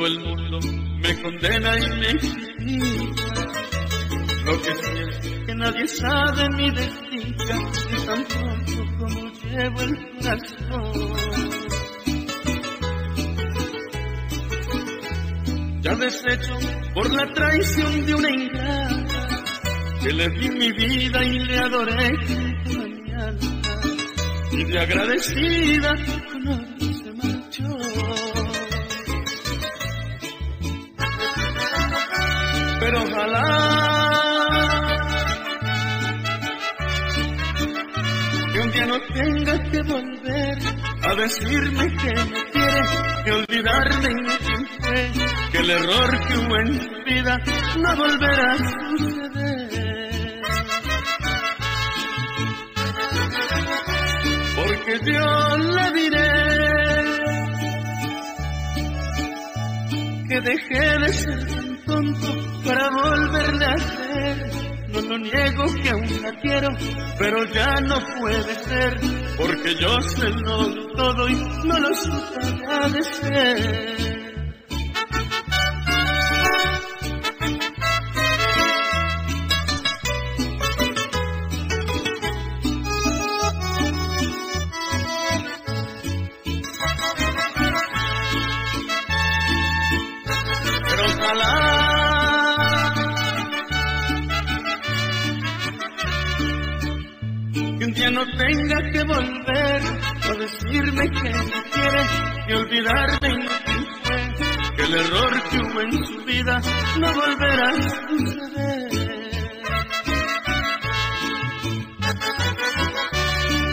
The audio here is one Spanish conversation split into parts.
Todo el mundo me condena y me critica. Lo que es que nadie sabe mi destino, ni tampoco como llevo el corazón. Ya deshecho por la traición de una ingrata, que le di mi vida y le adoré con mi alma, y de agradecida con volver a decirme que me quiere, que olvidarme y fue, que el error que hubo en su vida no volverá a suceder. Porque yo le diré que dejé de ser tan tonto para volverle a hacer. No niego que aún la quiero, pero ya no puede ser, porque yo lo di todo y no lo supe. Decirme que me quiere y olvidarme que el error que hubo en su vida no volverá a suceder.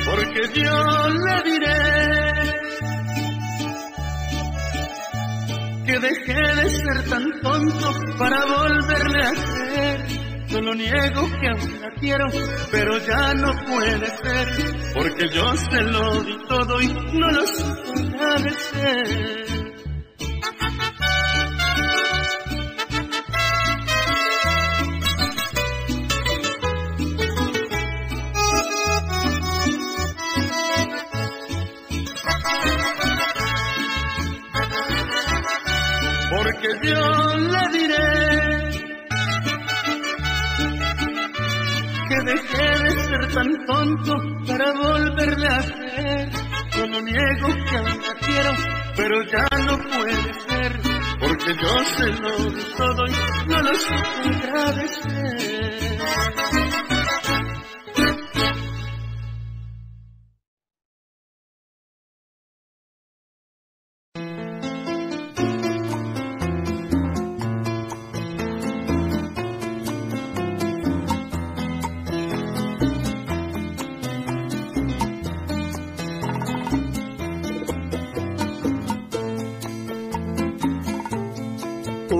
Porque yo le diré que dejé de ser tan tonto para volverle a hacer. Lo niego que aún la quiero, pero ya no puede ser, porque yo se lo di todo y no lo supe. Porque yo le diré dejé de ser tan tonto para volverle a hacer. No lo niego que aún la quiero, pero ya no puede ser, porque yo se lo di todo y no lo supe agradecer.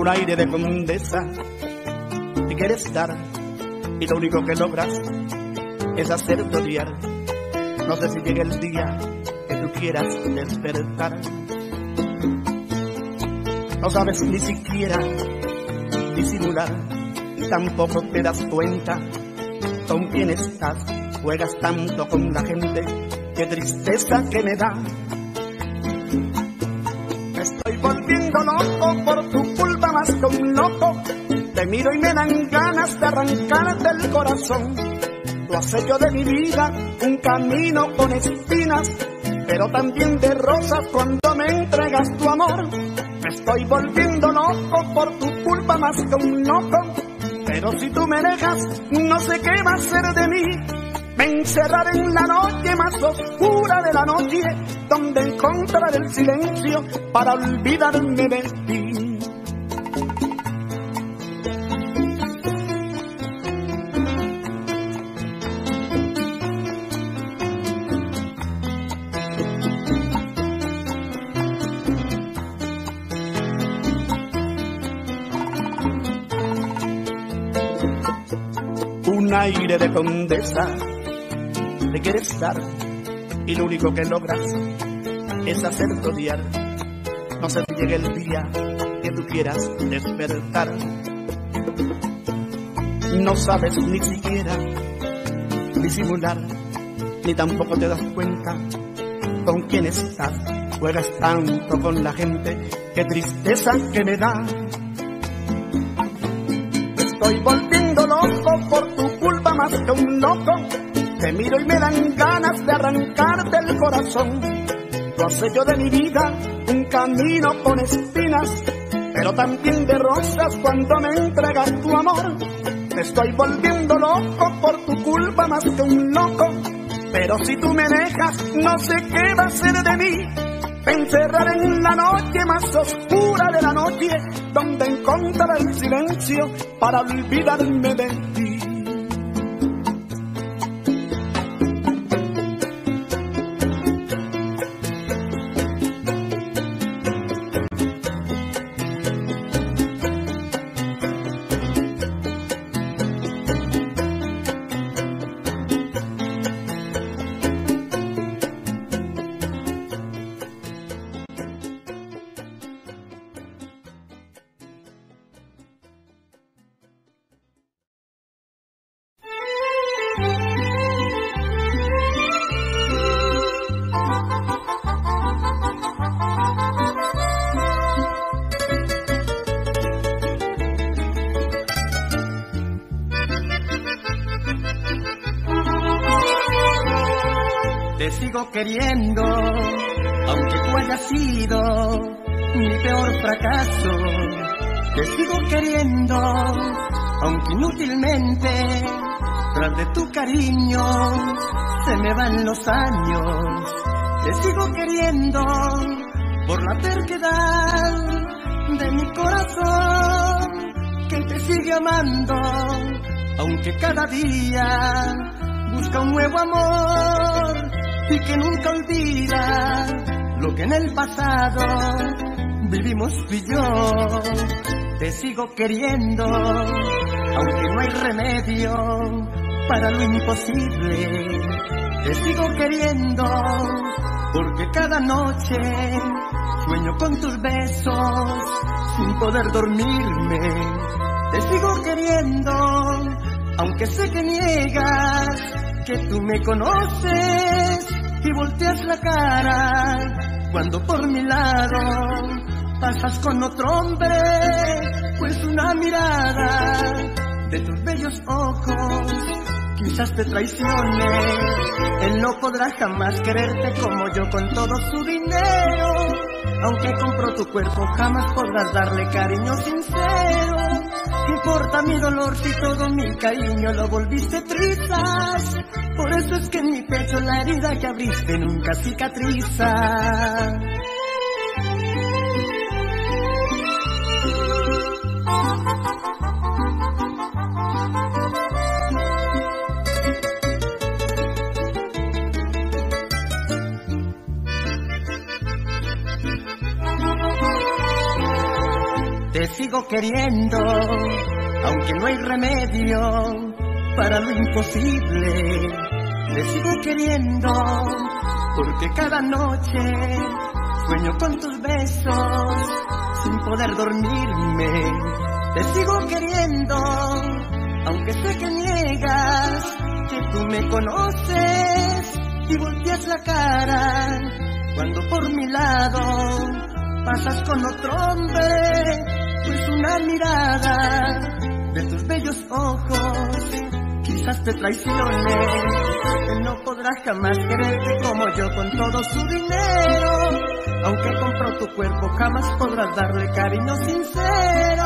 Un aire de condesa te quieres dar y lo único que logras es hacerte odiar. No sé si llega el día que tú quieras despertar. No sabes ni siquiera disimular, tampoco te das cuenta con quién estás. Juegas tanto con la gente, qué tristeza que me da. Me estoy volviendo loco por tu culpa más que un loco. Te miro y me dan ganas de arrancarte el corazón. Tú has hecho de mi vida un camino con espinas, pero también de rosas cuando me entregas tu amor. Me estoy volviendo loco por tu culpa más que un loco. Pero si tú me dejas, no sé qué va a ser de mí. Me encerraré en la noche más oscura de la noche, donde encontraré el silencio para olvidarme de ti. Aire de condesa te quieres dar y lo único que logras es hacerte odiar. No sé si llegue el día que tú quieras despertar. No sabes ni siquiera disimular, ni tampoco te das cuenta con quién estás. juegas tanto con la gente, qué tristeza que me da. Estoy volviendo loco por más que un loco. Te miro y me dan ganas de arrancarte el corazón. Tu yo de mi vida, un camino con espinas, pero también de rosas cuando me entregas tu amor. Te estoy volviendo loco por tu culpa más que un loco. Pero si tú me dejas, no sé qué va a ser de mí encerrar en la noche más oscura de la noche, donde encontrar el silencio para olvidarme de ti. Queriendo, aunque tú hayas sido mi peor fracaso. Te sigo queriendo, aunque inútilmente, tras de tu cariño se me van los años. Te sigo queriendo por la terquedad de mi corazón, que te sigue amando, aunque cada día busca un nuevo amor y que nunca olvida lo que en el pasado vivimos tú y yo. Te sigo queriendo, aunque no hay remedio para lo imposible. Te sigo queriendo, porque cada noche sueño con tus besos sin poder dormirme. Te sigo queriendo, aunque sé que niegas que tú me conoces y volteas la cara cuando por mi lado pasas con otro hombre, pues una mirada de tus bellos ojos quizás te traicione. Él no podrá jamás quererte como yo con todo su dinero. Aunque compró tu cuerpo, jamás podrás darle cariño sincero. ¿Qué importa mi dolor si todo mi cariño lo volviste trizas? Por eso es que en mi pecho la herida que abriste nunca cicatriza. Sigo queriendo, aunque no hay remedio para lo imposible. Te sigo queriendo, porque cada noche sueño con tus besos sin poder dormirme. Te sigo queriendo, aunque sé que niegas que tú me conoces y volteas la cara cuando por mi lado pasas con otro hombre pues una mirada de tus bellos ojos quizás te traicione. Él no podrá jamás quererte como yo con todo su dinero. Aunque compró tu cuerpo, jamás podrás darle cariño sincero.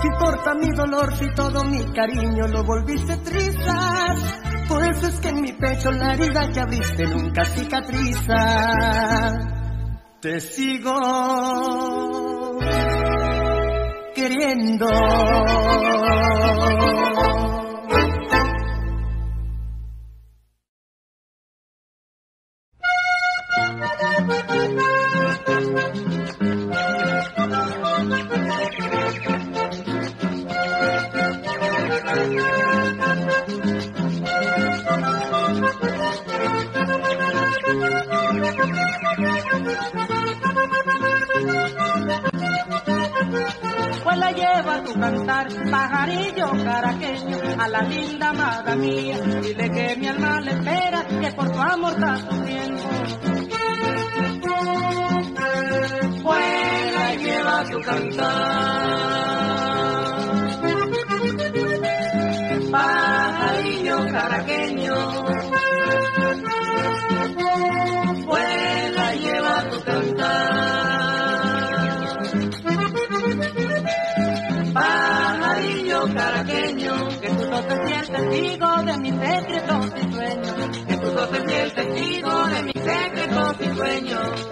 ¿Qué importa mi dolor si todo mi cariño lo volviste trizas? Por eso es que en mi pecho la herida que abriste nunca cicatriza. Te sigo queriendo. cantar, pajarillo caraqueño, a la linda amada mía, dile que mi alma le espera, que por tu amor está sufriendo. Vuela y lleva tu cantar. Testigo de mis secretos y sueños, que tú no te sientes testigo de mis secretos y sueños.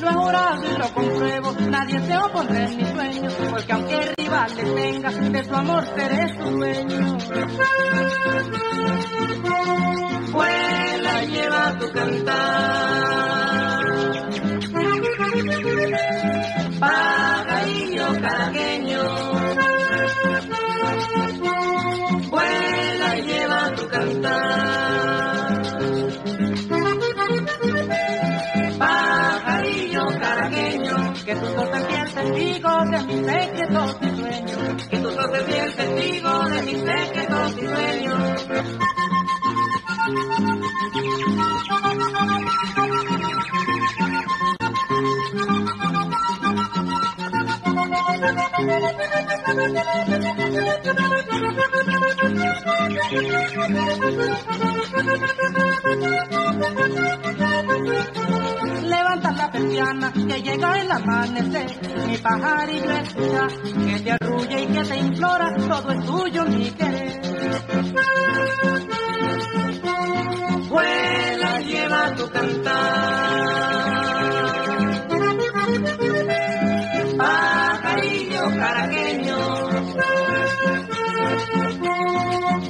Lo he jurado y lo compruebo, nadie se opondrá en mi sueño, porque aunque rivales tenga, de su amor seré su dueño. Vuela, lleva tu cantar. Pajarillo caraqueño. Vuela, lleva tu cantar. Pajarillo caraqueño, que tú sos el fiel testigo de mis secretos y sos el fiel testigo de mis secretos y sueños. Levanta la persiana que llega el amanecer, mi pajarillo escucha que te arrulla y que te implora, todo es tuyo mi querer. Vuela, lleva tu cantar. Pajarillo caraqueño.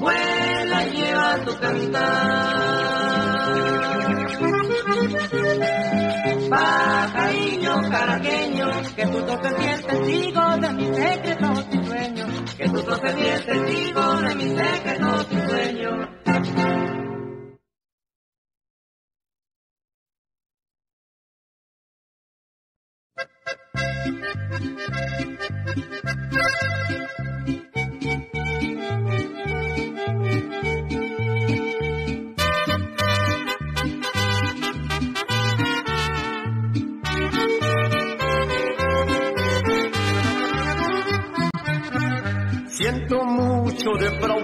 Vuela, lleva tu cantar. Caraqueño, que tú toques el testigo de mis secretos y sueños. Que tú toques el testigo de mis secretos y sueños.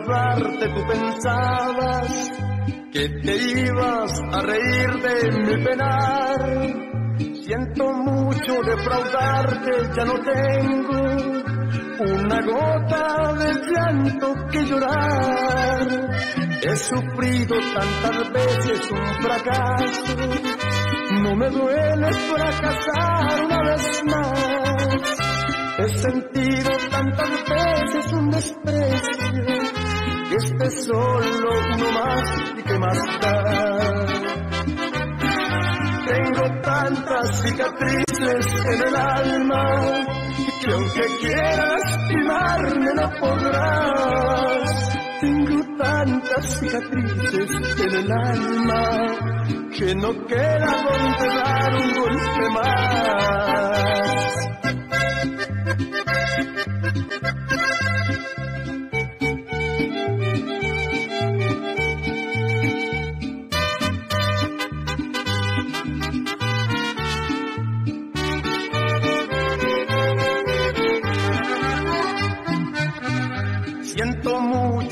Tú pensabas que te ibas a reír de mi penar. Siento mucho defraudarte, ya no tengo una gota de llanto que llorar. He sufrido tantas veces un fracaso, no me duele fracasar una vez más. He sentido tantas veces un desprecio, este solo uno más y que más da. Tengo tantas cicatrices en el alma, que aunque quieras lastimarme no podrás. Tengo tantas cicatrices en el alma, que no queda donde dar un golpe más.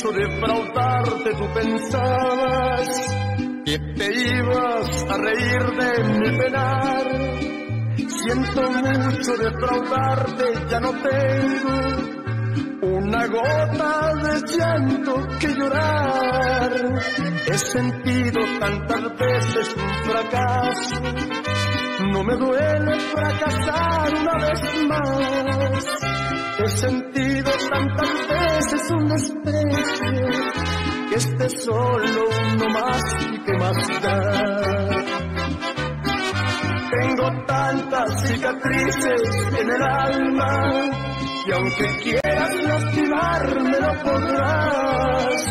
Mucho defraudarte, tú pensabas que te ibas a reír de mi penar. Siento mucho defraudarte, ya no tengo una gota de llanto que llorar. He sentido tantas veces un fracaso, no me duele fracasar una vez más. He sentido tantas veces un desprecio, que este solo uno más y que más da. Tengo tantas cicatrices en el alma y aunque quieras lastimarme no podrás.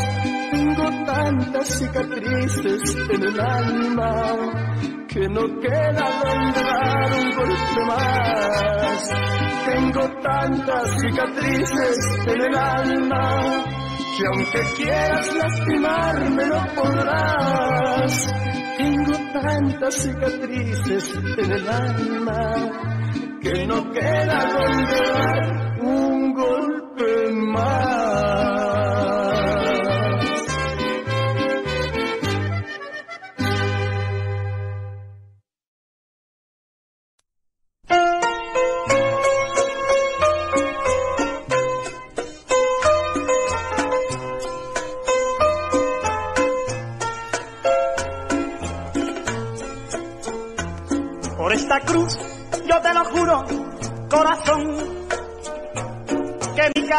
Tengo tantas cicatrices en el alma que no queda donde dar un golpe más. Tengo tantas cicatrices en el alma que aunque quieras lastimarme no podrás. Tengo tantas cicatrices en el alma que no queda donde dar un golpe más.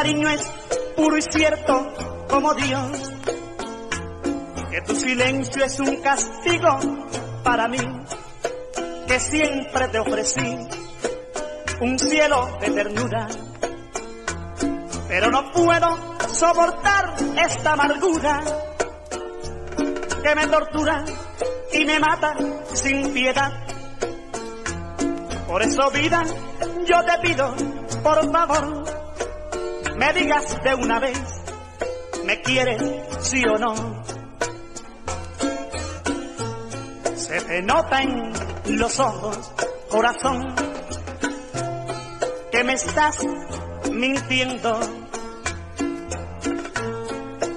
Cariño es puro y cierto como Dios, que tu silencio es un castigo para mí, que siempre te ofrecí un cielo de ternura, pero no puedo soportar esta amargura que me tortura y me mata sin piedad. Por eso vida, yo te pido, por favor, me digas de una vez, ¿me quieres sí o no? Se te nota en los ojos, corazón, que me estás mintiendo.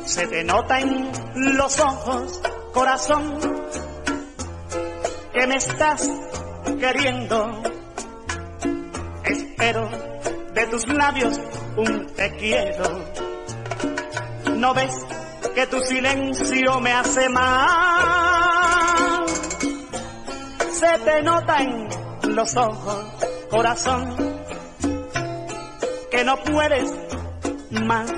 Se te nota en los ojos, corazón, que me estás queriendo. Espero de tus labios un te quiero. ¿No ves que tu silencio me hace mal? Se te nota en los ojos, corazón, que no puedes más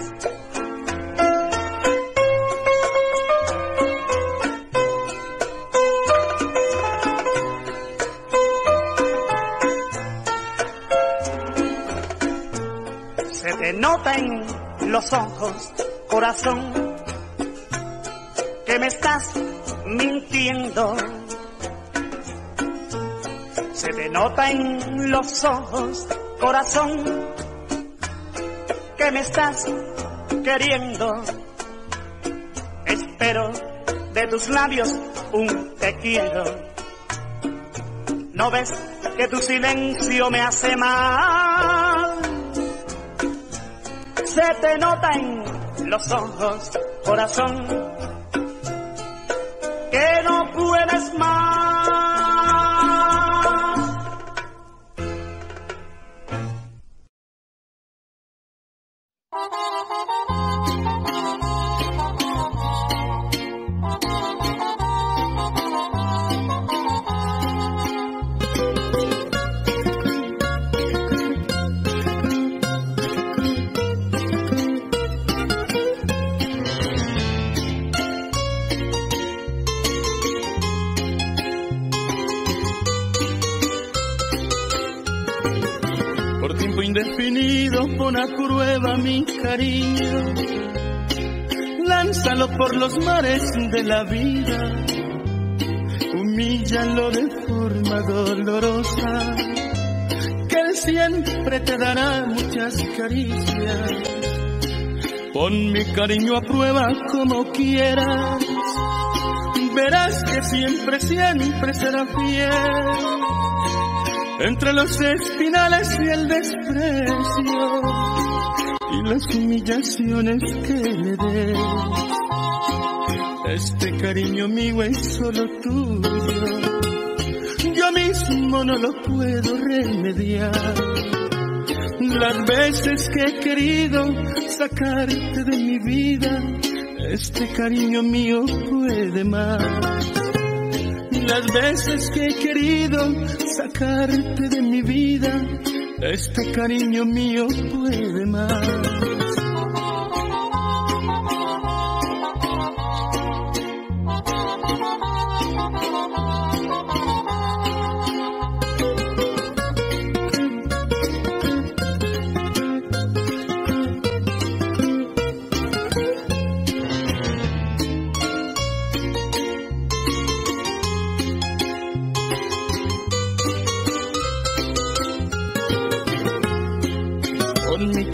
nota en los ojos, corazón, que me estás mintiendo. Se te nota en los ojos, corazón, que me estás queriendo. Espero de tus labios un te quiero. ¿No ves que tu silencio me hace mal? Se te nota en los ojos, corazón, que no puedes más. Los mares de la vida, humíllalo de forma dolorosa, que él siempre te dará muchas caricias. Pon mi cariño a prueba como quieras, verás que siempre, siempre será fiel entre los espinales y el desprecio y las humillaciones que le des. Este cariño mío es solo tuyo, yo mismo no lo puedo remediar. Las veces que he querido sacarte de mi vida, este cariño mío puede más las veces que he querido sacarte de mi vida, este cariño mío puede más.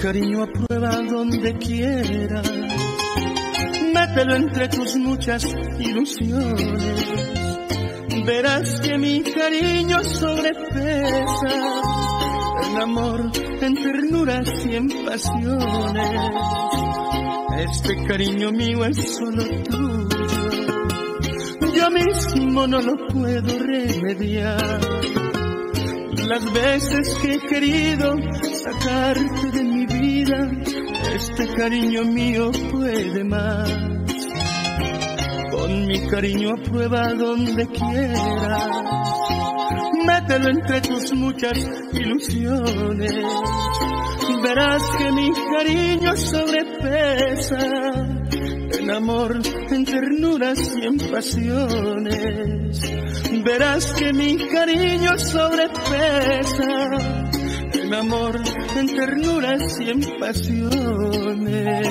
Cariño a prueba donde quiera. Mételo entre tus muchas ilusiones. Verás que mi cariño sobrepesa en amor, en ternuras y en pasiones. Este cariño mío es solo tuyo. Yo mismo no lo puedo remediar. Las veces que he querido sacarte este cariño mío puede más. Con mi cariño a prueba donde quieras, mételo entre tus muchas ilusiones. Verás que mi cariño sobrepesa en amor, en ternuras y en pasiones. Verás que mi cariño sobrepesa en amor, en ternuras y en pasiones.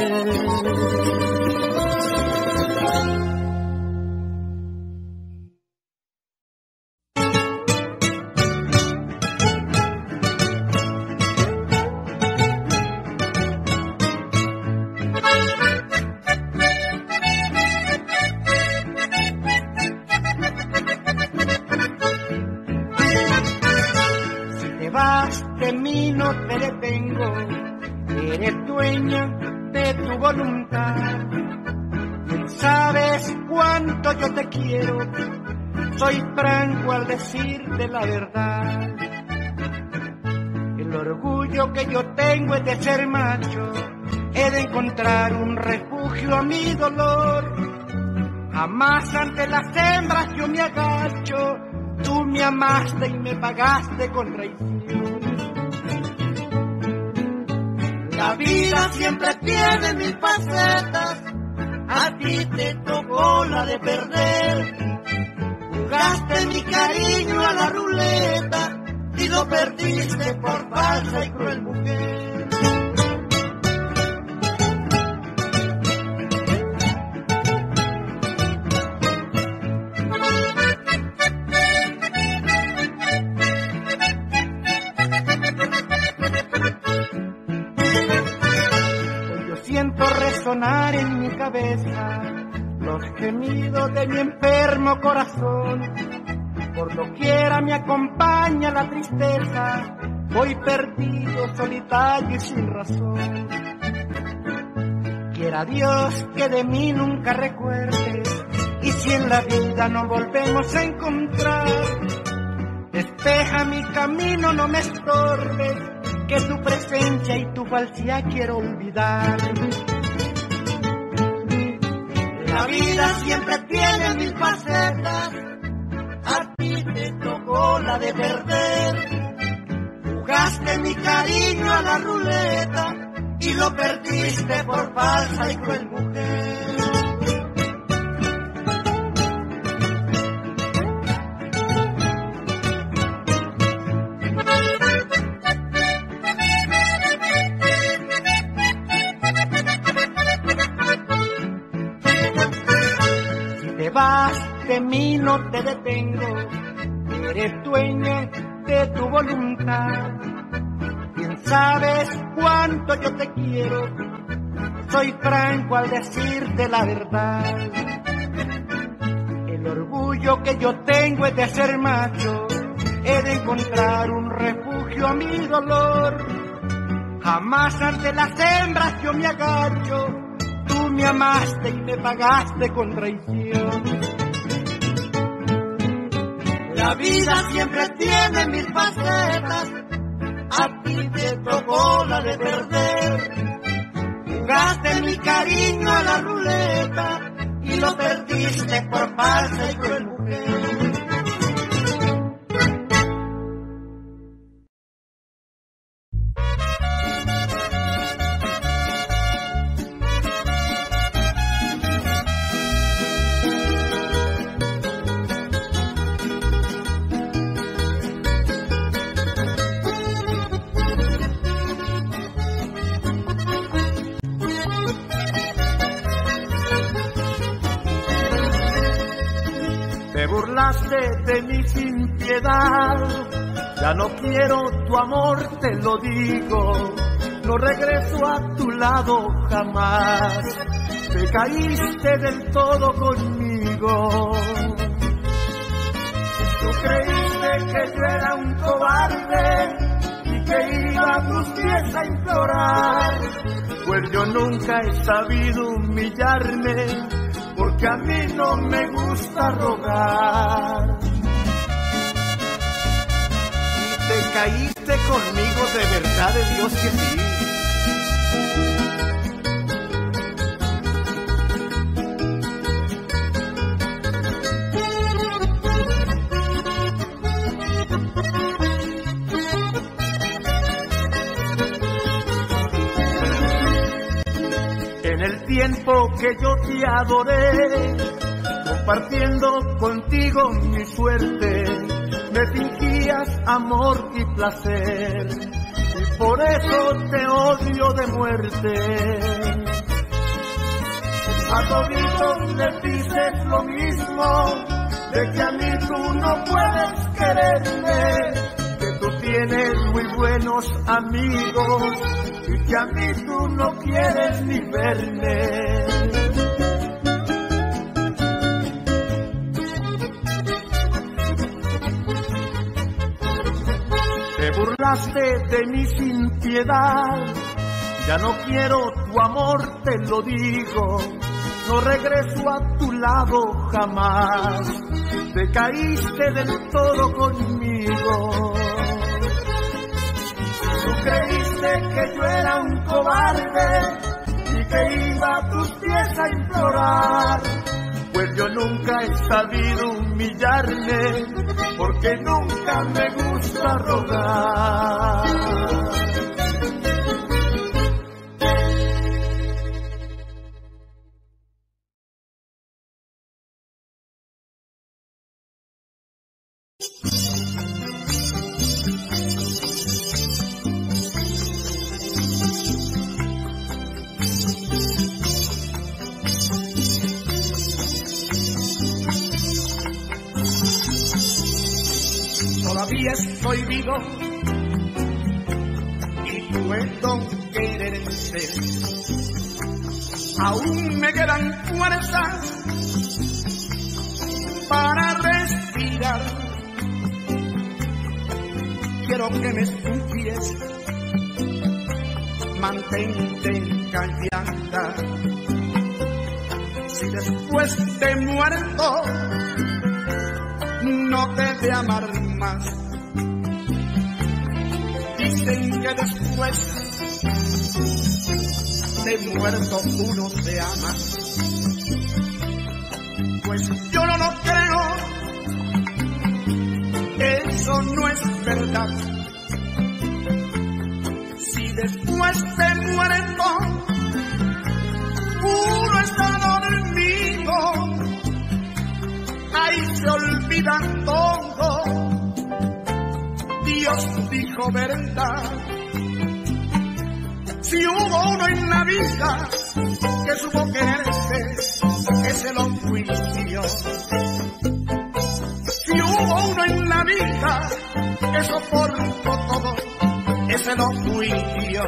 De ser macho, he de encontrar un refugio a mi dolor. Jamás ante las hembras yo me agacho, tú me amaste y me pagaste con traición. La vida siempre tiene mil facetas, a ti te tocó la de perder Jugaste mi cariño a la ruleta y lo perdiste por falsa y Dios que de mí nunca recuerdes, y si en la vida no volvemos a encontrar, despeja mi camino, no me estorbes, que tu presencia y tu falsedad quiero olvidar. Decirte la verdad. El orgullo que yo tengo es de ser macho, he de encontrar un refugio a mi dolor. Jamás ante las hembras yo me agacho Tú me amaste y me pagaste con traición. La vida siempre tiene mil facetas, a ti te tocó la de perder. Jugaste mi cariño a la ruleta y lo perdiste por falsa y cruel mujer. De mi sin piedad. Ya no quiero tu amor, te lo digo. no regreso a tu lado jamás. Te caíste del todo conmigo. Tú creíste que yo era un cobarde y que iba a tus pies a implorar. Pues yo nunca he sabido humillarme, a mí no me gusta rogar. Y te caíste conmigo de verdad de Dios que sí. Tiempo que yo te adoré, compartiendo contigo mi suerte, me fingías amor y placer, y por eso te odio de muerte. A toditos les dices lo mismo, de que a mí tú no puedes quererme, que tú tienes muy buenos amigos que a mí tú no quieres ni verme. Te burlaste de mí sin piedad, ya no quiero tu amor, te lo digo, no regreso a tu lado jamás, te caíste del todo conmigo. Creíste que yo era un cobarde y que iba a tus pies a implorar. Pues yo nunca he sabido humillarme porque nunca me gusta rogar. Vivo y puedo querer ser. Aún me quedan fuerzas para respirar. Quiero que me escuches, mantente callada. Si después de muerto no te de amar más. Que después de muerto uno se ama. Pues yo no lo creo, eso no es verdad. Si después de muerto uno está dormido, ahí se olvida todo. Dios dijo verdad. Si hubo uno en la vida que supo quererte, ese lo fui yo. Si hubo uno en la vida que soportó todo, ese lo fui yo.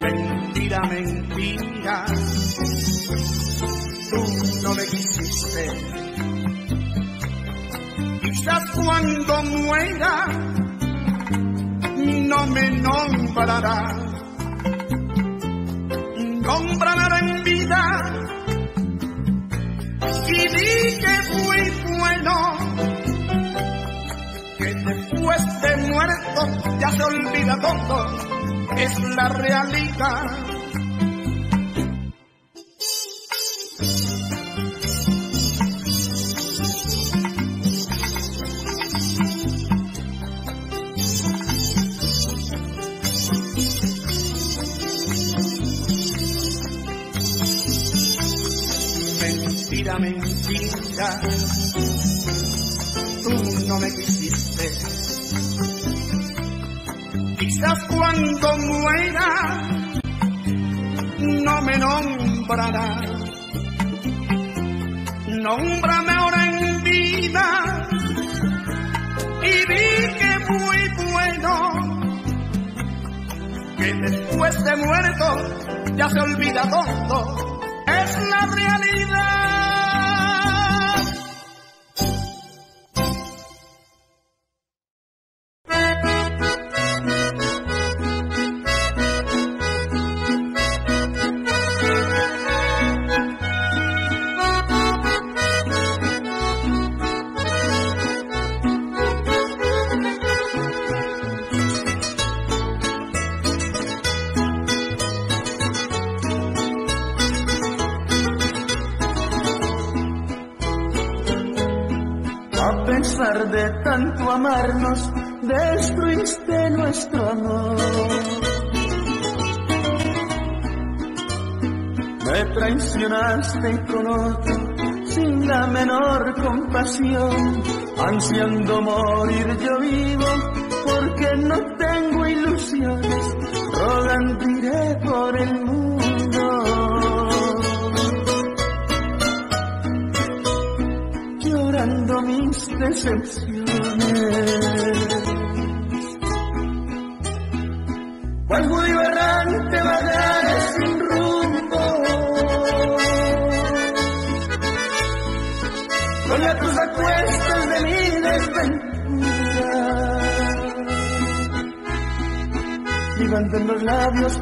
Mentira, mentira tú no me quisiste. Quizás cuando muera no me nombrará. Nómbrame en vida y di que fui bueno. Que después de muerto ya se olvida todo, es la realidad. Tú no me quisiste. Quizás cuando muera no me nombrará. Nómbrame ahora en vida y di que muy bueno. que después de muerto ya se olvida todo, es la realidad. Traicionaste con otro sin la menor compasión, ansiando morir yo vivo porque no tengo ilusiones, rodando iré por el mundo. mis decepciones. Labios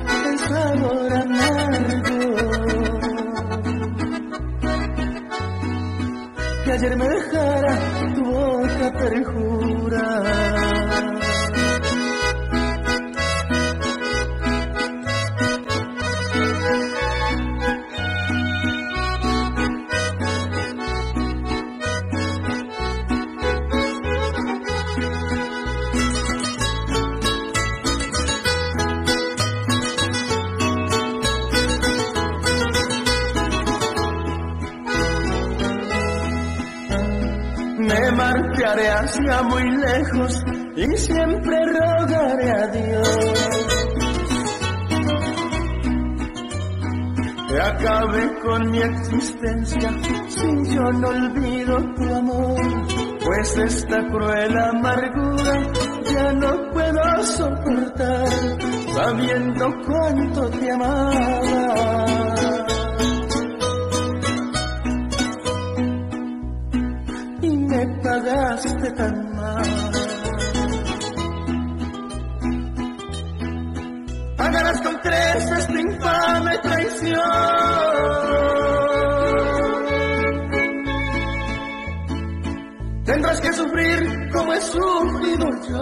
hacia muy lejos y siempre rogaré a Dios que acabe con mi existencia si yo no olvido tu amor, pues esta cruel amargura ya no puedo soportar, sabiendo cuánto te amaba. Mal. Pagarás con creces tu infame traición. Tendrás que sufrir como he sufrido yo.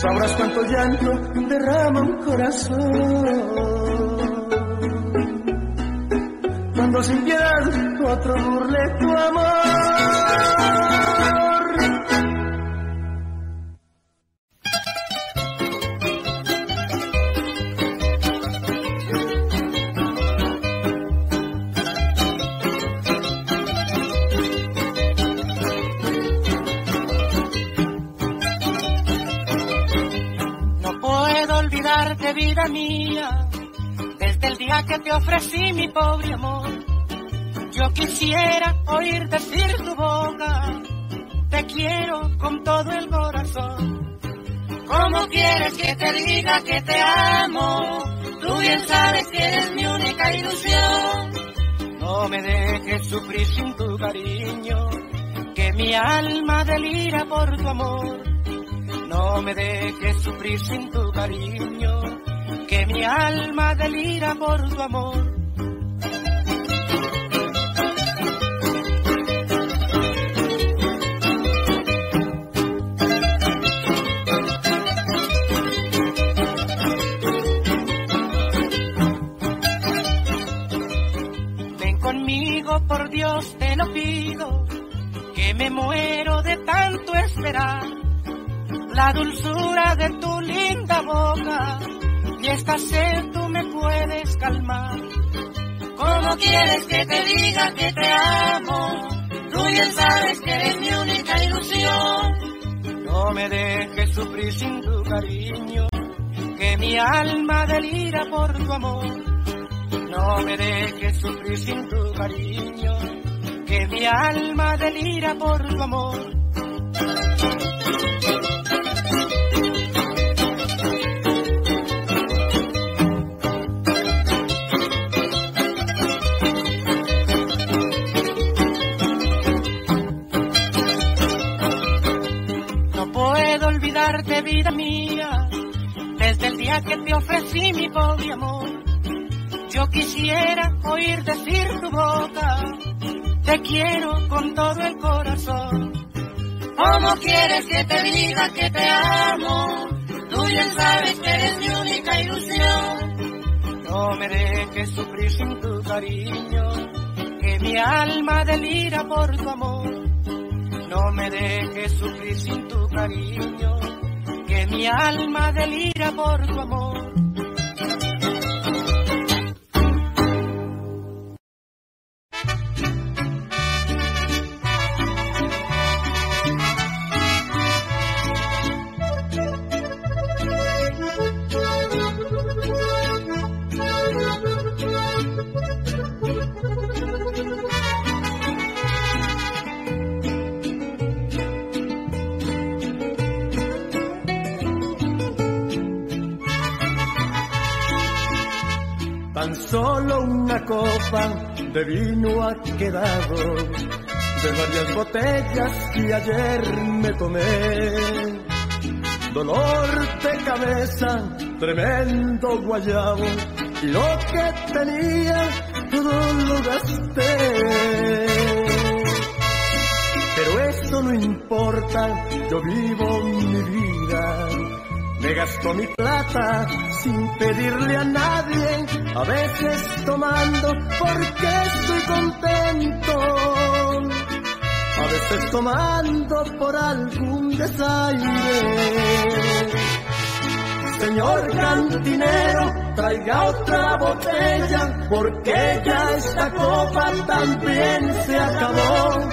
Sabrás cuánto llanto derrama un corazón cuando sin piedad otro burle tu amor. No puedo olvidarte, vida mía, desde el día que te ofrecí quisiera oír decir tu boca, te quiero con todo el corazón. ¿Cómo quieres que te diga que te amo? Tú bien sabes que eres mi única ilusión. No me dejes sufrir sin tu cariño, que mi alma delira por tu amor. No me dejes sufrir sin tu cariño, que mi alma delira por tu amor. Dulzura de tu linda boca y esta sed tú me puedes calmar. ¿Cómo quieres que te diga que te amo? Tú bien sabes que eres mi única ilusión. No me dejes sufrir sin tu cariño, que mi alma delira por tu amor no me dejes sufrir sin tu cariño, que mi alma delira por tu amor. Mi pobre amor. Yo quisiera oír decir tu boca, te quiero con todo el corazón. ¿Cómo quieres que te diga que te amo? Tú ya sabes que eres mi única ilusión. No me dejes sufrir sin tu cariño, que mi alma delira por tu amor. No me dejes sufrir sin tu cariño, que mi alma delira por vino ha quedado de varias botellas que ayer me tomé. Dolor de cabeza, tremendo guayabo, y lo que tenía todo lo gasté. Pero eso no importa, yo vivo mi vida. Me gasto mi plata sin pedirle a nadie, a veces tomando porque estoy contento, a veces tomando por algún desaire. Señor cantinero, traiga otra botella, porque ya esta copa también se acabó.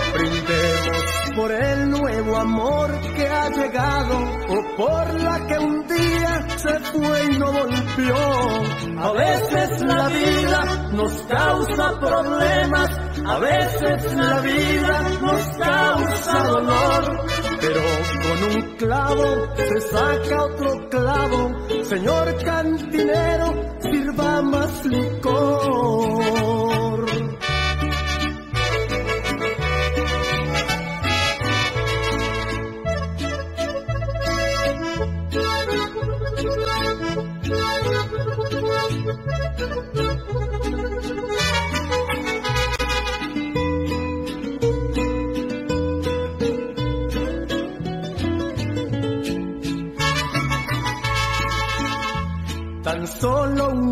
Por el nuevo amor que ha llegado, o por la que un día se fue y no volvió. A veces la vida nos causa problemas, a veces la vida nos causa dolor. Pero con un clavo se saca otro clavo, señor cantinero, sirva más licor.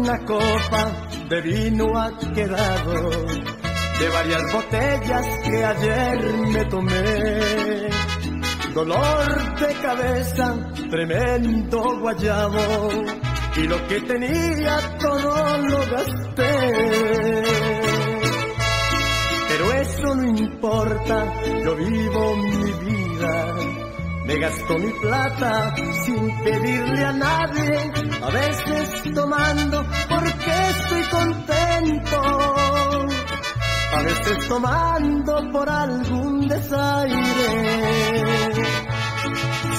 Una copa de vino ha quedado de varias botellas que ayer me tomé. Dolor de cabeza, tremendo guayabo, y lo que tenía todo lo gasté. Pero eso no importa, yo vivo mi. Me gasto mi plata sin pedirle a nadie, a veces tomando porque estoy contento, a veces tomando por algún desaire.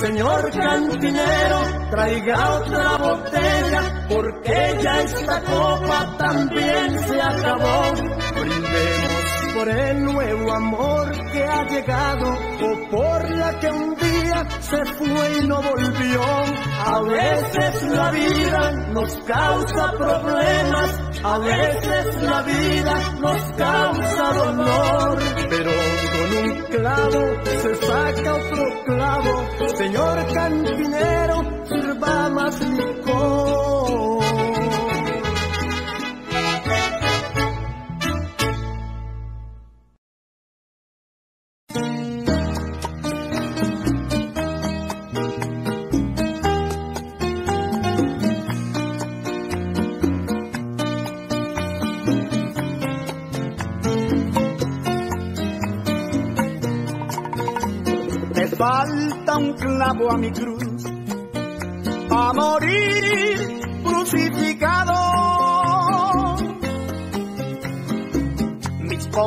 Señor cantinero, traiga otra botella, porque ya esta copa también se acabó. Por el nuevo amor que ha llegado, o por la que un día se fue y no volvió. A veces la vida nos causa problemas, a veces la vida nos causa dolor, pero con un clavo se saca otro clavo, señor cantinero, sirva más licor.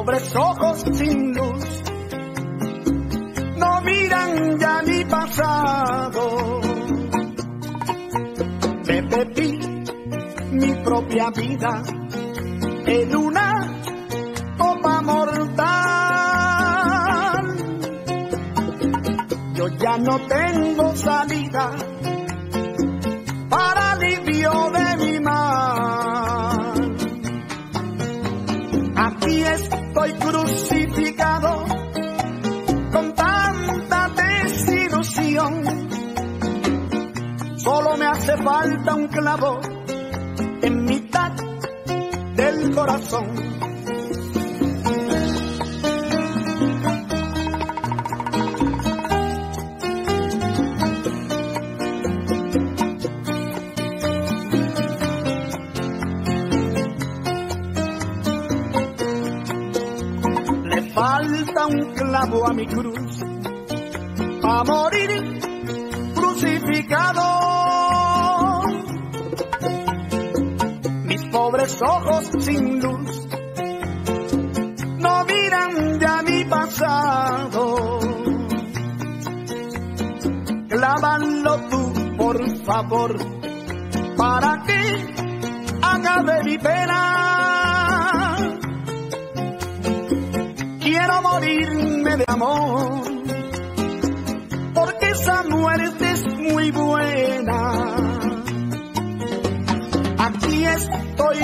Pobres ojos sin luz no miran ya mi pasado. Me bebí mi propia vida en una copa mortal. Yo ya no tengo salida para alivio estoy crucificado con tanta desilusión. Solo me hace falta un clavo en mitad del corazón. Un clavo a mi cruz, a morir crucificado. Mis pobres ojos sin luz no miran ya mi pasado. Clávalo tú, por favor, para que de mi pena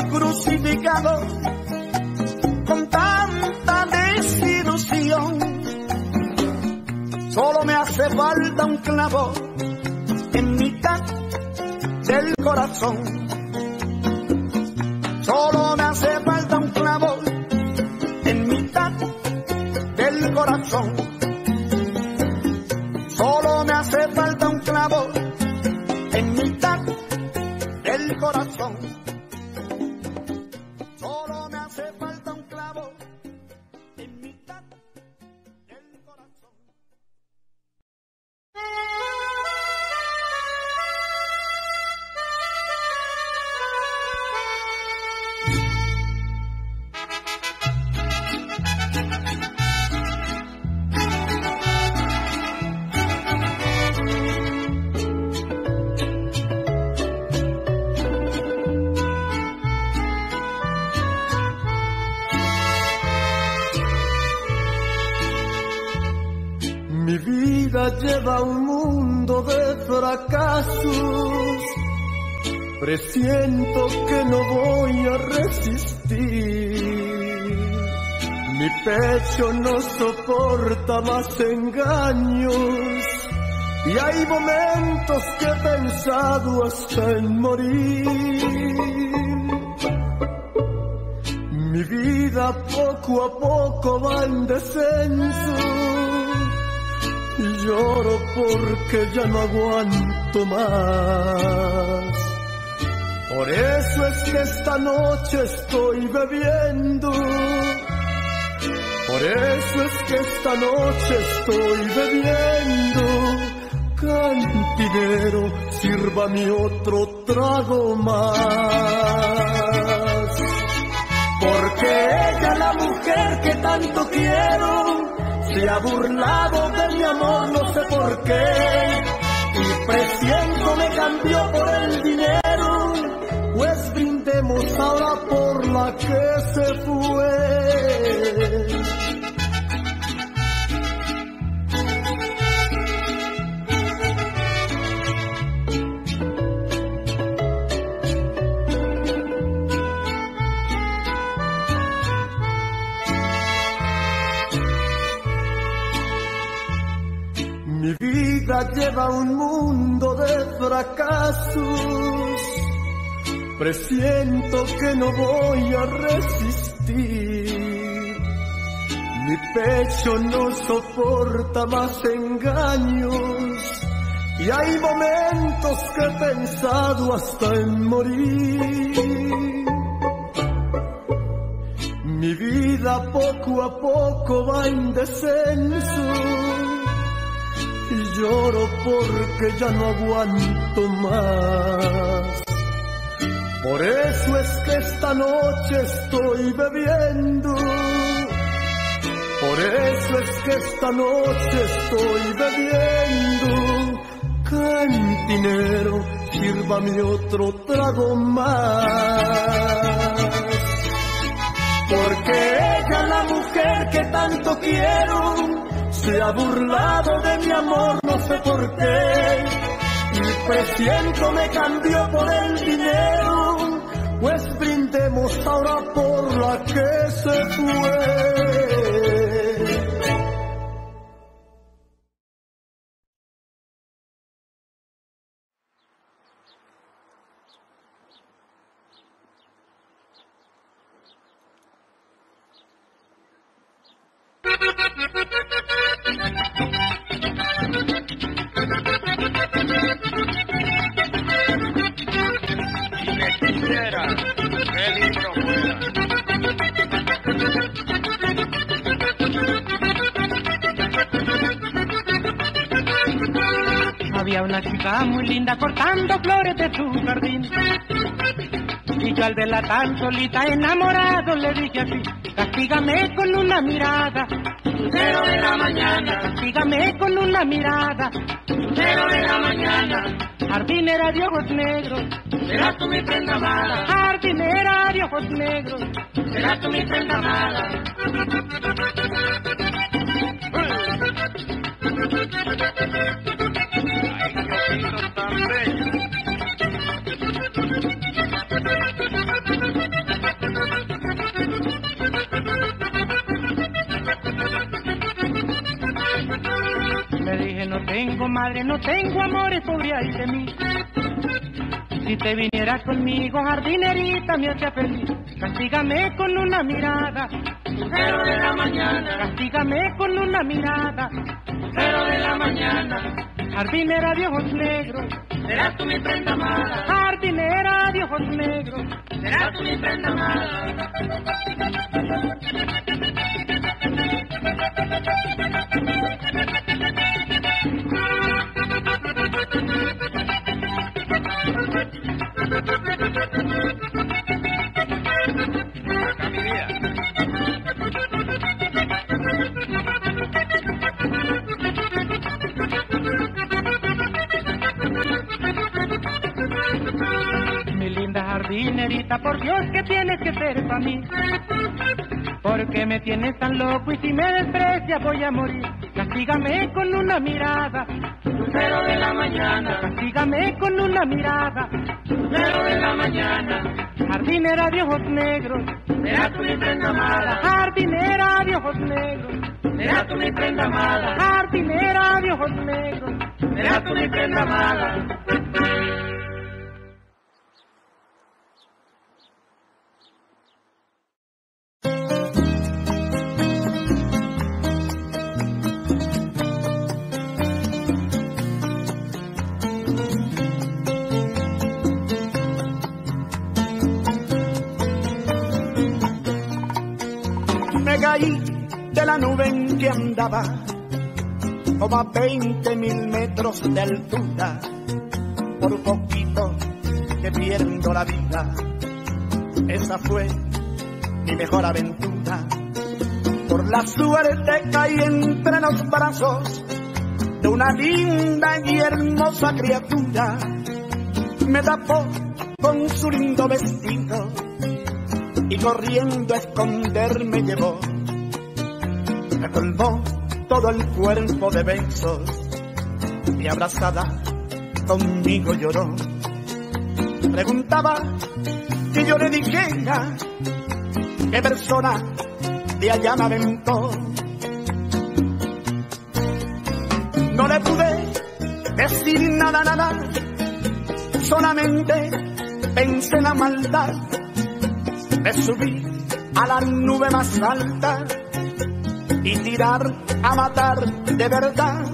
crucificado con tanta desilusión. Solo me hace falta un clavo en mitad del corazón. Presiento que no voy a resistir. Mi pecho no soporta más engaños. Y hay momentos que he pensado hasta en morir. Mi vida poco a poco va en descenso y lloro porque ya no aguanto más. Por eso es que esta noche estoy bebiendo. Por eso es que esta noche estoy bebiendo. Cantinero, sírvame otro trago más. Porque ella, la mujer que tanto quiero, se ha burlado de mi amor, no sé por qué. Y presiento me cambió por el dinero, ahora por la que se fue. lleva un mundo de fracasos. Presiento que no voy a resistir. Mi pecho no soporta más engaños. Y hay momentos que he pensado hasta en morir. Mi vida poco a poco va en descenso y lloro porque ya no aguanto más. Por eso es que esta noche estoy bebiendo. Por eso es que esta noche estoy bebiendo. Cantinero, sírvame otro trago más. Porque ella, la mujer que tanto quiero, se ha burlado de mi amor, no sé por qué. Presiento me cambió por el dinero, pues brindemos ahora por la que se fue. Muy linda cortando flores de su jardín. Y yo al verla tan solita enamorado le dije así, castígame con una mirada, lucero de la mañana, castígame con una mirada, lucero de la mañana, jardinera de ojos negros, serás tú mi prenda amada, jardinera de ojos negros, serás tú mi prenda amada. Madre, no tengo amores sobre ahí de mí. Si te vinieras conmigo, jardinerita, me hacía feliz. Castígame con una mirada, lucero de la mañana, castígame con una mirada, lucero de la mañana, jardinera de ojos negros, serás tú mi prenda amada, jardinera de ojos negros, serás tú mi prenda amada. Me tienes tan loco y si me desprecias voy a morir. Castígame con una mirada, lucero de la mañana, castígame con una mirada, lucero de la mañana, jardinera de ojos negros, serás tú mi prenda amada, jardinera de ojos negros, serás tú mi prenda amada, jardinera de ojos negros, serás tú mi prenda amada. Nube que andaba, como a 20 mil metros de altura, por poquito que pierdo la vida. Esa fue mi mejor aventura. Por la suerte caí entre los brazos de una linda y hermosa criatura. Me tapó con su lindo vestido y corriendo a esconderme llevó. Colmó todo el cuerpo de besos y abrazada conmigo lloró. Preguntaba que yo le dijera qué persona de allá me aventó. No le pude decir nada, nada, solamente pensé en la maldad me subí a la nube más alta y tirar a matar de verdad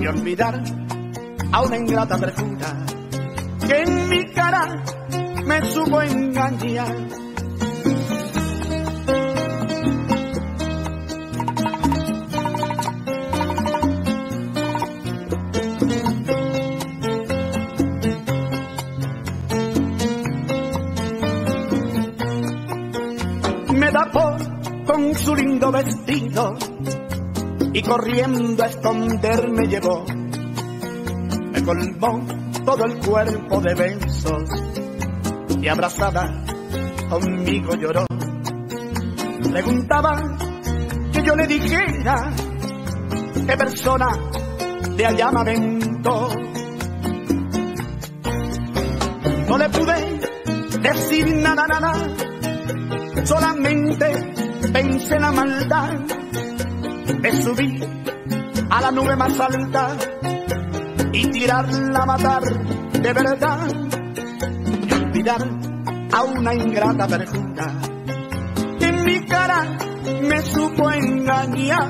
y olvidar a una ingrata perjura que en mi cara me supo engañar. Corriendo a esconderme llevó. Me colmó todo el cuerpo de besos y abrazada conmigo lloró. Preguntaba que yo le dijera qué persona de allamamiento. No le pude decir nada, nada, solamente pensé la maldad. Me subí a la nube más alta y tirarla a matar de verdad y olvidar a una ingrata perjura que en mi cara me supo engañar.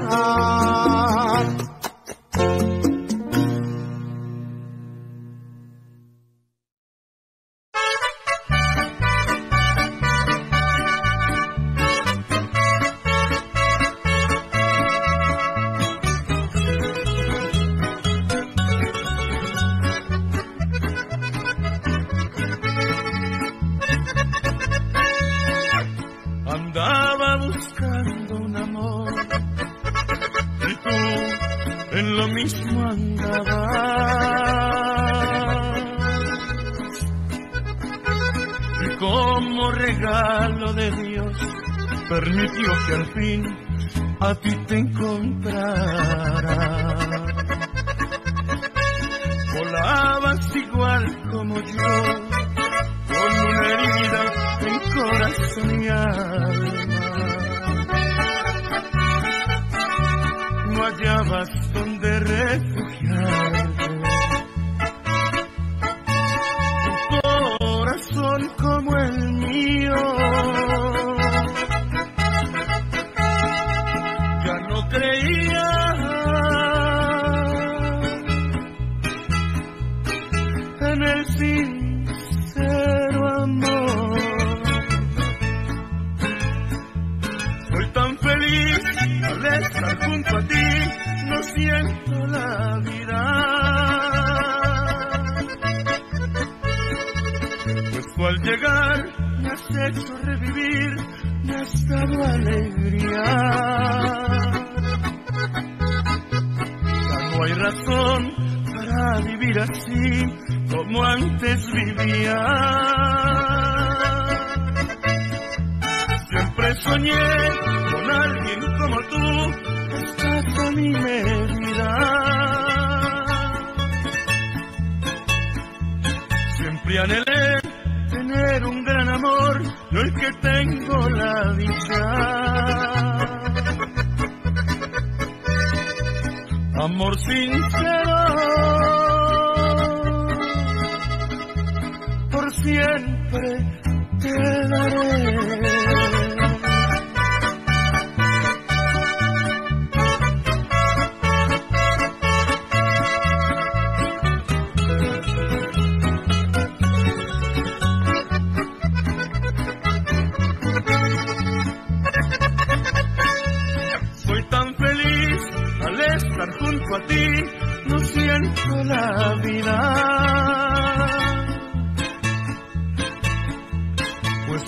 Permitió que al fin a ti te encontrara.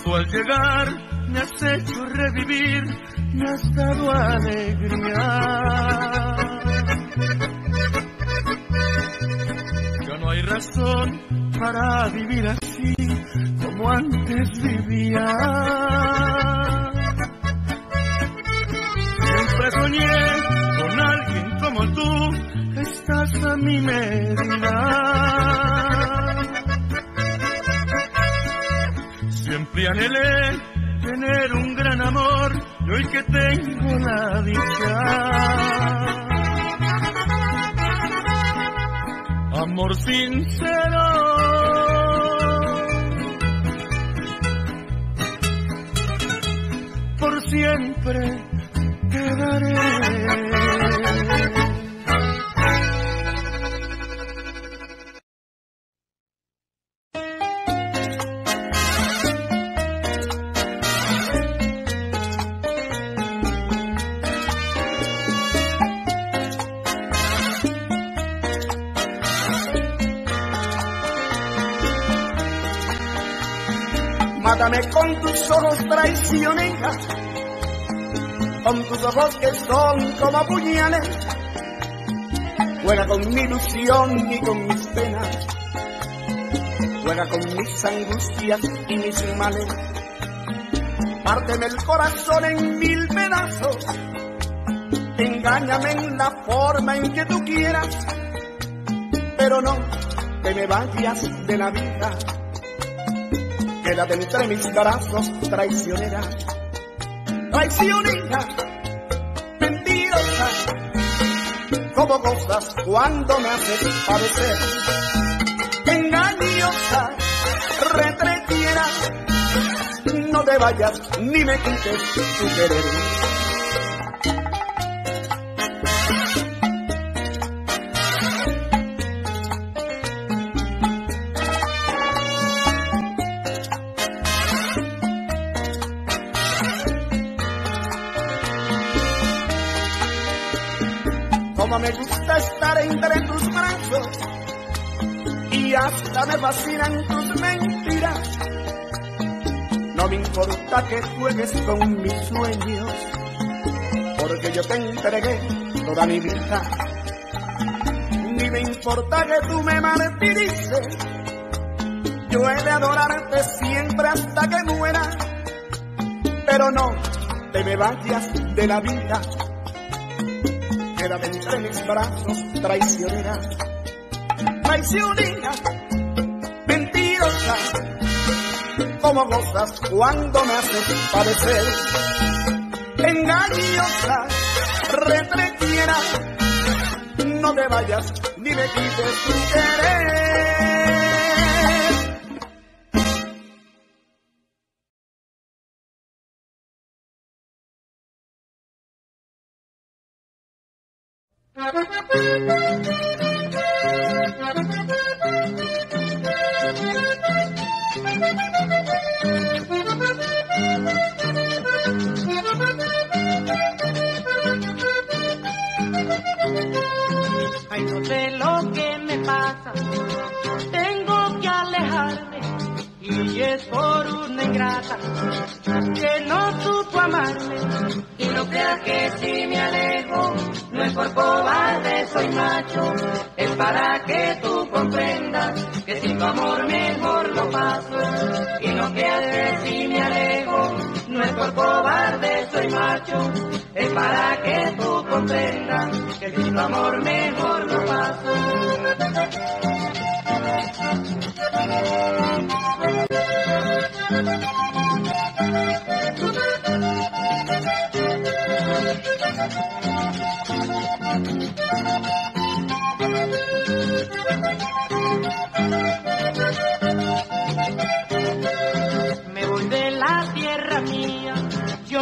Al llegar me has hecho revivir, me has dado alegría. Ya no hay razón para vivir así como antes vivía. Siempre soñé con alguien como tú estás a mi medida. Siempre anhelé tener un gran amor y hoy que tengo la dicha. Amor sincero. Por siempre te daré. Con tus ojos traicioneras, con tus ojos que son como puñales. Juega con mi ilusión y con mis penas, juega con mis angustias y mis males. Párteme el corazón en mil pedazos, Engáñame en la forma en que tú quieras, pero no te me vayas de la vida. Quédate entre mis brazos, traicionera, traicionera, mentirosa, como cosas cuando me haces padecer. Engañosa, retretiera, no te vayas ni me quites tu querer. Y hasta me fascinan tus mentiras. No me importa que juegues con mis sueños, porque yo te entregué toda mi vida. Ni me importa que tú me martirices, yo he de adorarte siempre hasta que muera, pero no te me vayas de la vida. Quédate entre mis brazos, traicionera, traicionera, mentirosa como gozas cuando me haces padecer. Engañosa, retretiera, no te vayas ni me quites tu querer. Ay, no sé lo que me pasa, tengo que alejarme y es por una ingrata que no supo amarme. Y no creas que si me alejo, no es por cobarde, soy macho, es para que tú comprendas que sin tu amor mejor lo paso. Y no creas que si me alejo, no es por cobarde, soy macho, es para que tú comprendas que sin tu amor mejor lo paso.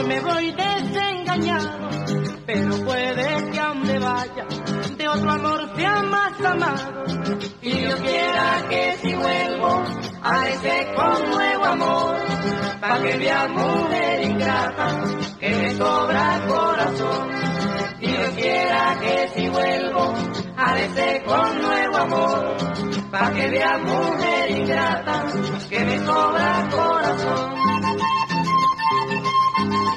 Me voy desengañado, pero puede que a donde vaya, de otro amor sea más amado. Y yo quiera que si vuelvo, a ese con nuevo amor, para que veas mujer ingrata, que me sobra corazón. Y yo quiera que si vuelvo, a ese con nuevo amor, para que veas mujer ingrata, que me sobra corazón. Pues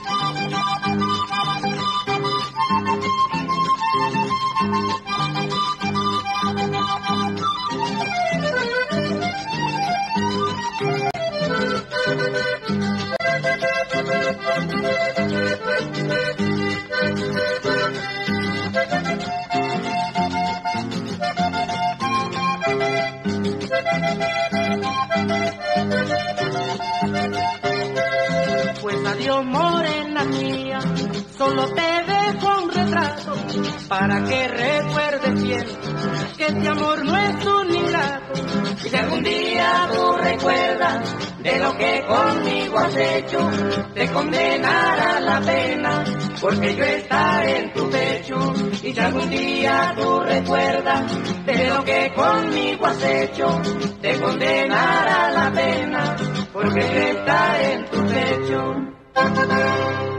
adiós morena mía, solo te dejo un retrato para que recuerdes bien que este amor no es un ingrato. Y si algún día tú recuerdas de lo que conmigo has hecho, te condenará la pena porque yo estaré en tu pecho. Y si algún día tú recuerdas de lo que conmigo has hecho, te condenará la pena porque yo estaré en tu pecho. thank you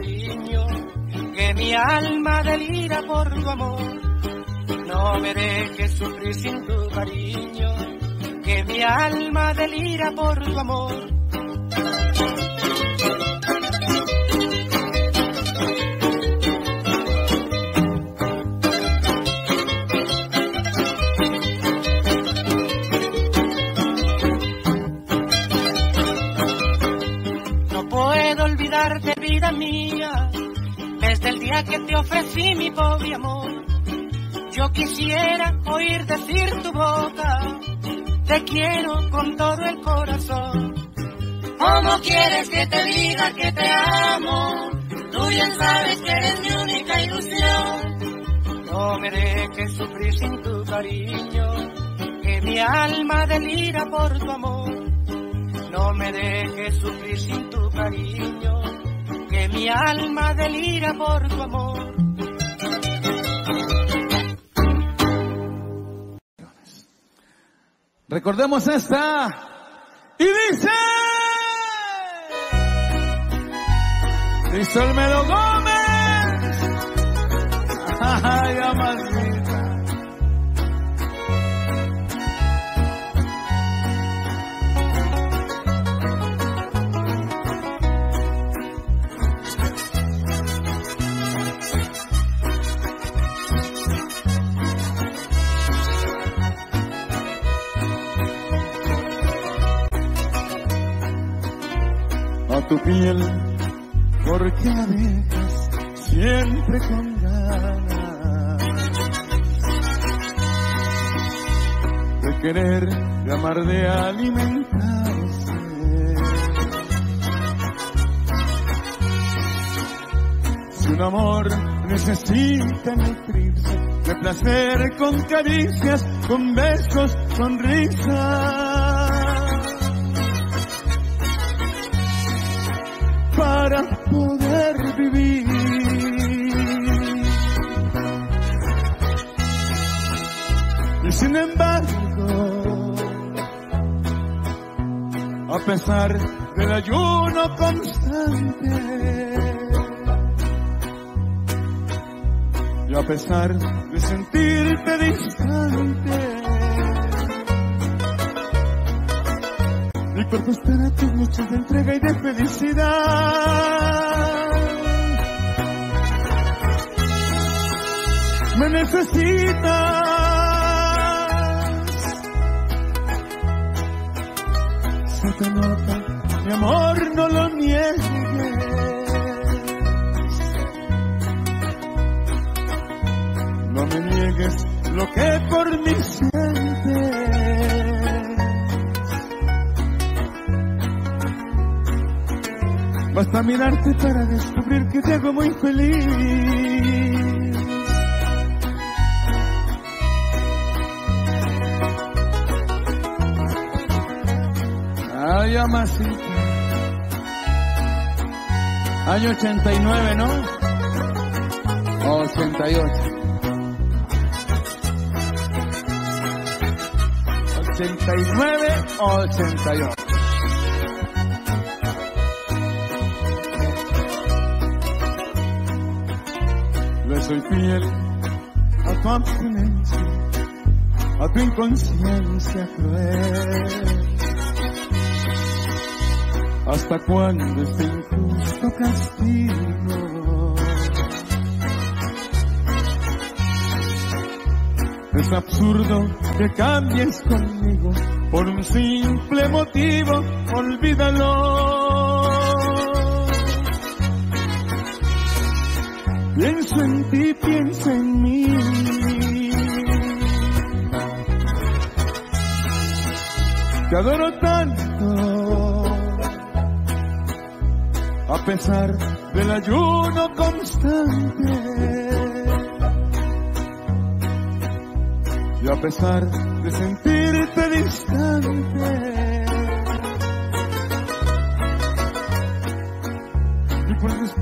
que mi alma delira por tu amor. No me dejes sufrir sin tu cariño, que mi alma delira por tu amor. mía. Desde el día que te ofrecí mi pobre amor, yo quisiera oír decir tu boca, te quiero con todo el corazón. ¿Cómo quieres que te diga que te amo? Tú bien sabes que eres mi única ilusión. No me dejes sufrir sin tu cariño, que mi alma delira por tu amor. No me dejes sufrir sin tu cariño que mi alma delira por tu amor. Recordemos esta y dice Cristómelo Gómez. Ay, amas. Tu piel, porque la dejas siempre con ganas de querer, de amar, de alimentarse. Si un amor necesita nutrirse de placer con caricias, con besos, sonrisas. Para poder vivir. Y sin embargo, a pesar del ayuno constante, y a pesar de sentirte distante, Cuerpo espera tus noches de entrega y de felicidad. Me necesitas. Se te nota, mi amor, no lo niegues. No me niegues lo que por mí sientes. Basta mirarte para descubrir que te hago muy feliz. Ay, amasita. Año 89, ¿no? 88. 89 o 88. Soy fiel a tu abstinencia, a tu inconsciencia cruel. ¿Hasta cuándo este injusto castigo? Es absurdo que cambies conmigo por un simple motivo, olvídalo. Pienso en ti, pienso en mí. Te adoro tanto, a pesar del ayuno constante. Y a pesar de sentirte distante.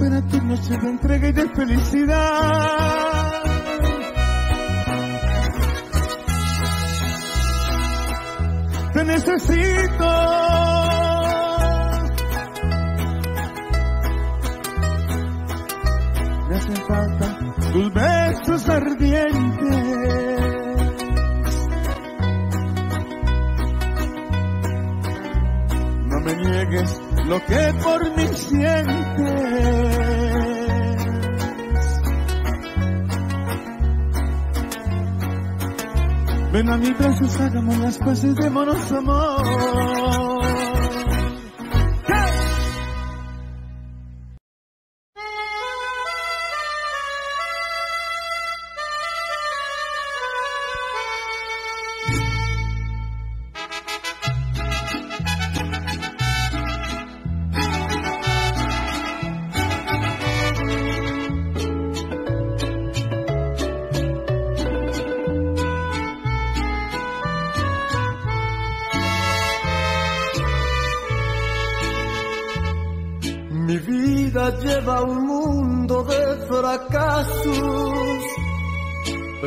Espera tu noche de entrega y de felicidad. Te necesito. Me hacen falta tus besos ardientes. Lo que por mí sientes. Ven a mi brazos, hagamos las cosas y démonos amor.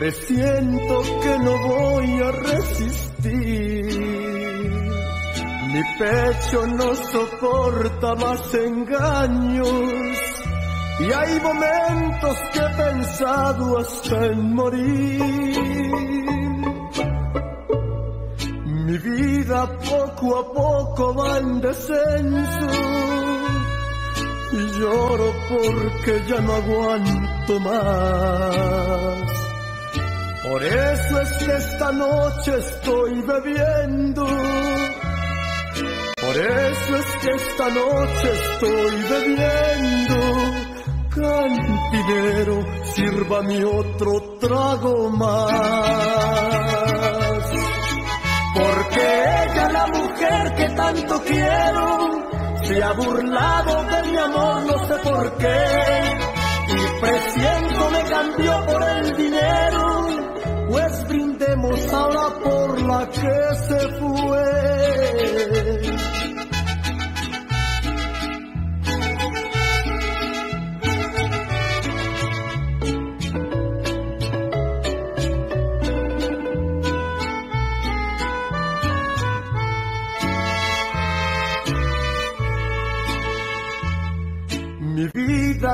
Presiento que no voy a resistir. Mi pecho no soporta más engaños y hay momentos que he pensado hasta en morir. Mi vida poco a poco va en descenso y lloro porque ya no aguanto más. Por eso es que esta noche estoy bebiendo. Por eso es que esta noche estoy bebiendo. Cantinero, sírvame otro trago más porque ella la mujer que tanto quiero se ha burlado de mi amor no sé por qué y presiento me cambió por el dinero pues brindemos ahora por la que se fue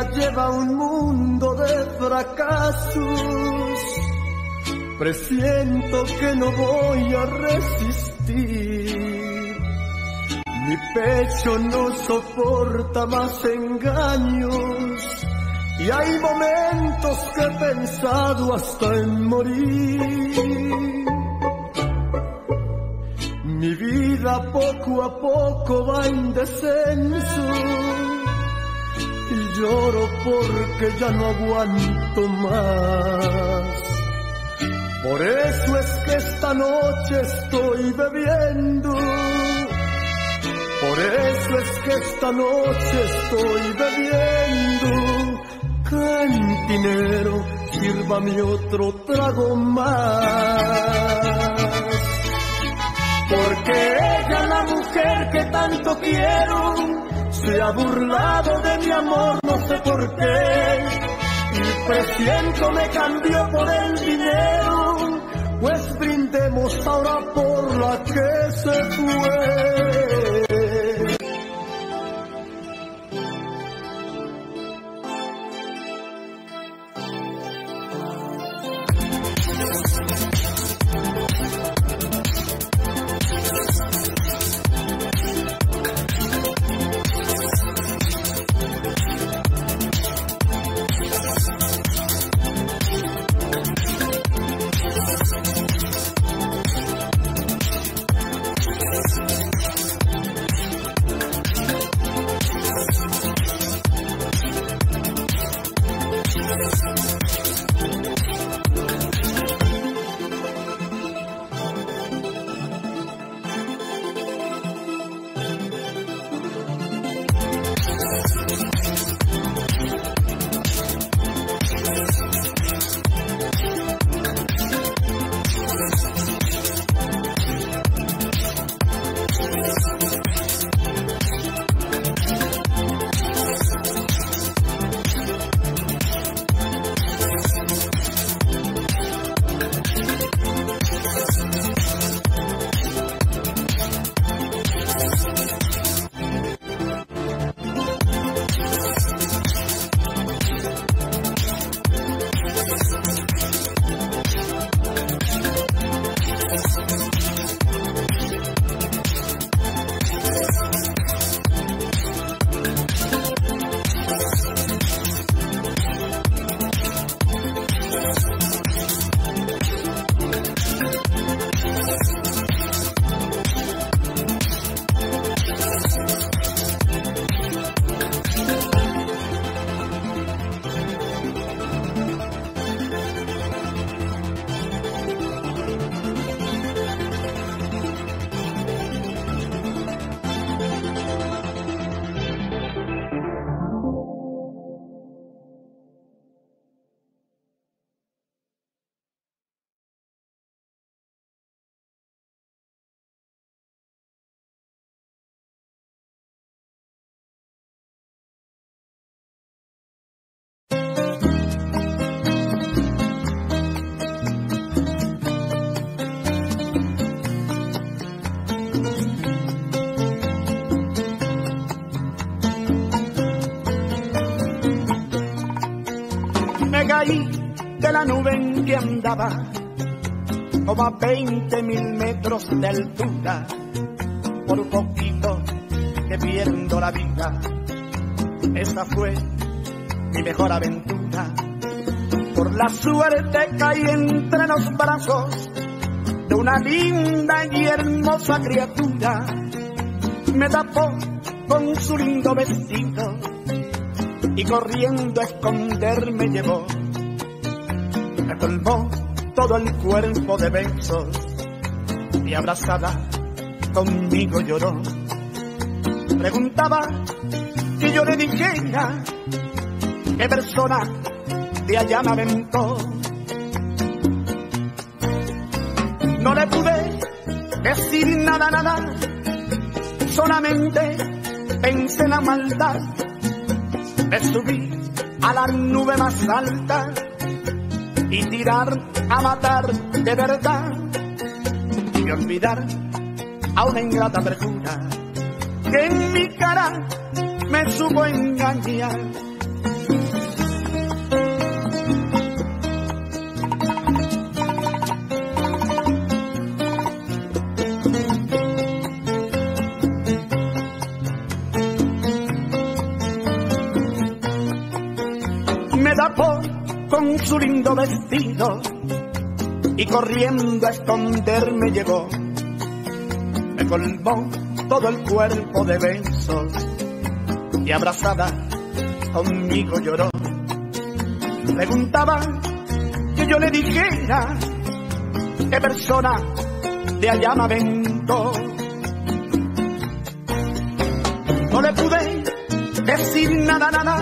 lleva un mundo de fracasos. Presiento que no voy a resistir. Mi pecho no soporta más engaños. Y hay momentos que he pensado hasta en morir. Mi vida poco a poco va en descenso y lloro porque ya no aguanto más. Por eso es que esta noche estoy bebiendo. Por eso es que esta noche estoy bebiendo. Cantinero, sírvame otro trago más. Porque ella, la mujer que tanto quiero, se ha burlado de mi amor, no sé por qué. Y presiento me cambió por el dinero, pues brindemos ahora por la que se fue. Una nube que andaba como a 20 mil metros de altura, por un poquito que pierdo la vida. Esa fue mi mejor aventura. Por la suerte caí entre los brazos de una linda y hermosa criatura. Me tapó con su lindo vestido y corriendo a esconderme llevó. Colmó todo el cuerpo de besos y abrazada conmigo lloró. Preguntaba que yo le dijera qué persona de allá me aventó. No le pude decir nada, nada, solamente pensé en la maldad. Me subí a la nube más alta y tirar a matar de verdad y olvidar a una ingrata persona que en mi cara me supo engañar. Su lindo vestido y corriendo a esconderme llegó. Me colmó todo el cuerpo de besos y abrazada conmigo lloró. Preguntaba que yo le dijera qué persona de allá me aventó. No le pude decir nada, nada,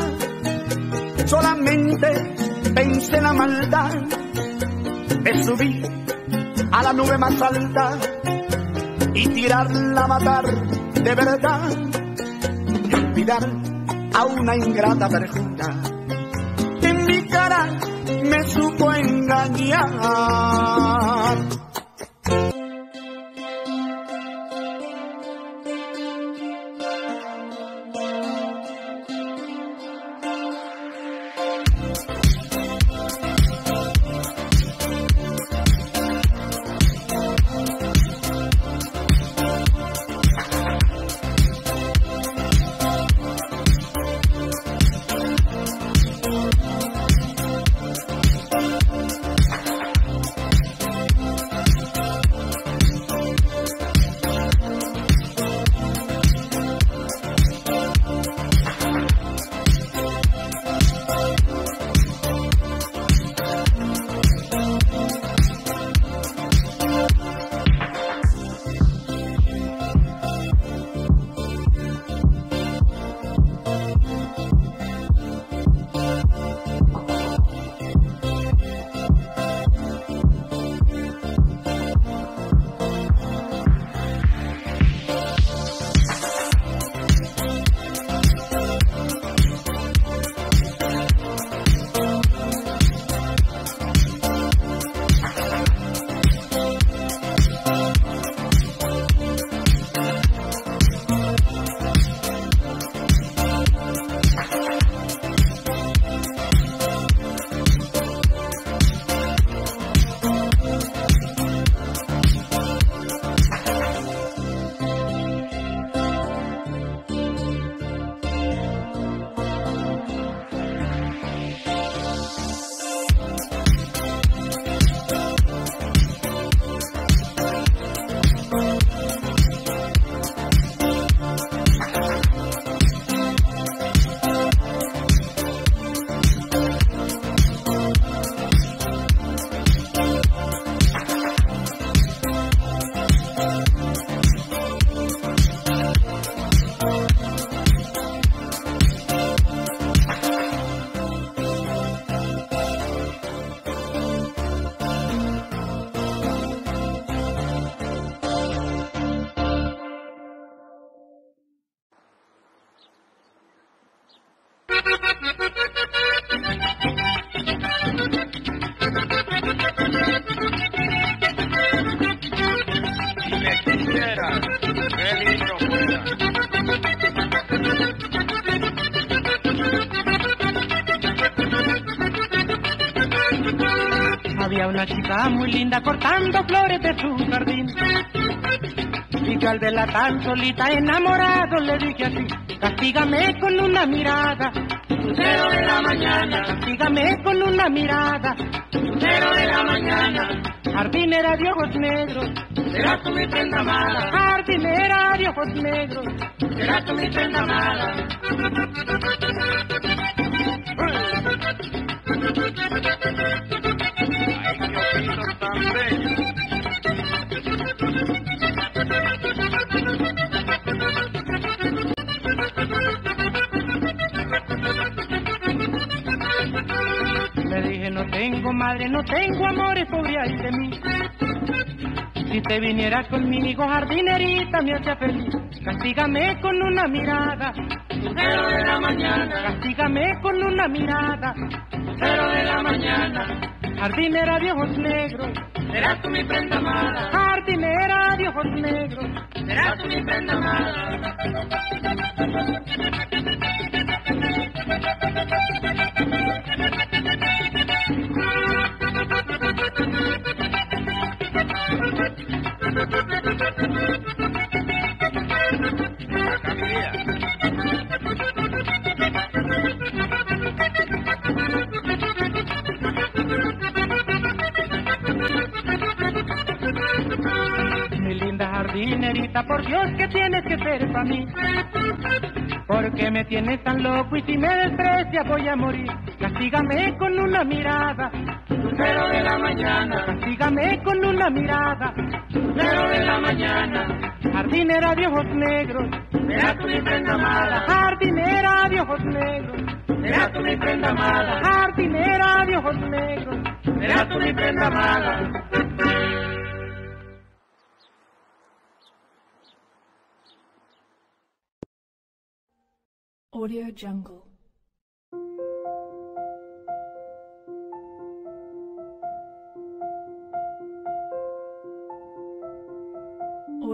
solamente en la maldad. Me subí a la nube más alta y tirarla a matar de verdad y olvidar a una ingrata perjura que en mi cara me supo engañar. Chica muy linda cortando flores de su jardín. Y yo al verla tan solita enamorado le dije así, castígame con una mirada, lucero de la mañana, castígame con una mirada, lucero de la mañana, jardinera de ojos negros, será tu mi prenda amada, jardinera de ojos negros, será tu mi prenda amada. Thank you. Dije, no tengo madre, no tengo amores, pobre ay de mí. Si te vinieras conmigo, jardinerita, me hace feliz. Castígame con una mirada, lucero de la mañana. Castígame con una mirada, lucero de la mañana. Jardinera de ojos negros, serás tú mi prenda amada. Jardinera de ojos negros, serás tú mi prenda amada. Mi linda jardinerita, por Dios que tienes que ser para mí. Porque me tienes tan loco y si me desprecias voy a morir. Castígame con una mirada, lucero de la mañana. Castígame con una mirada, lucero de la mañana. Jardinera de ojos negros, será tu mi prenda amada. Jardinera de ojos negros, será tu mi prenda amada. Jardinera de ojos negros, será tu mi prenda amada. Audio Jungle.